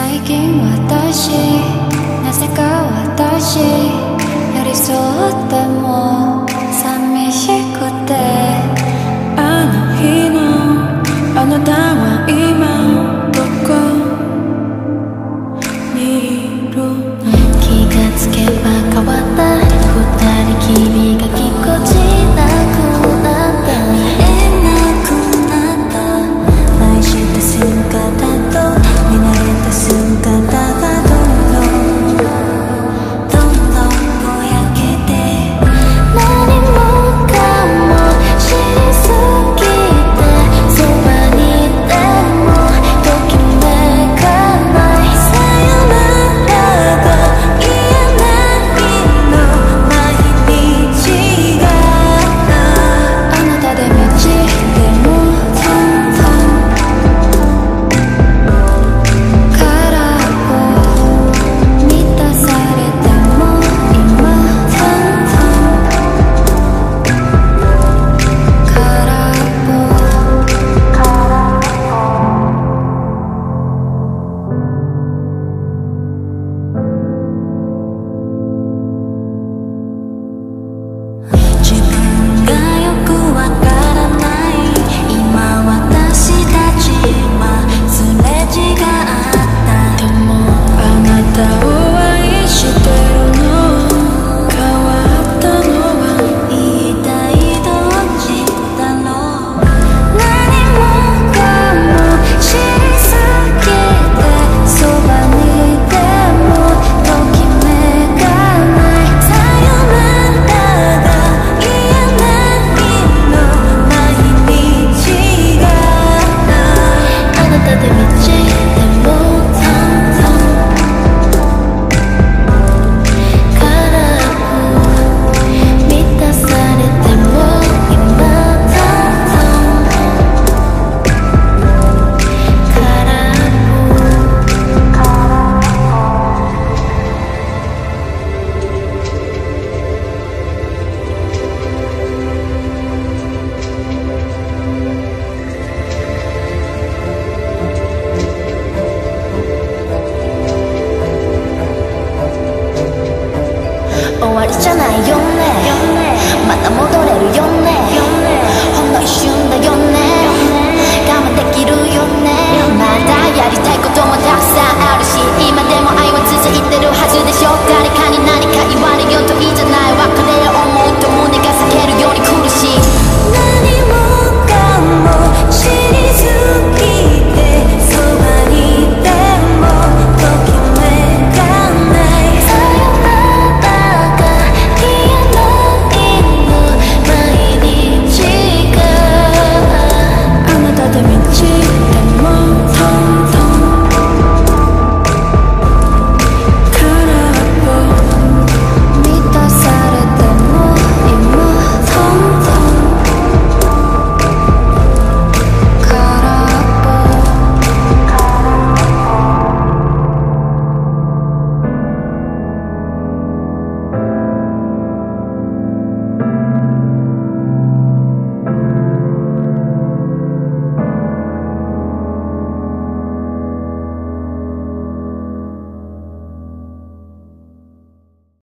最近私なぜか私寄り添っても寂しくて。あの日のあなたは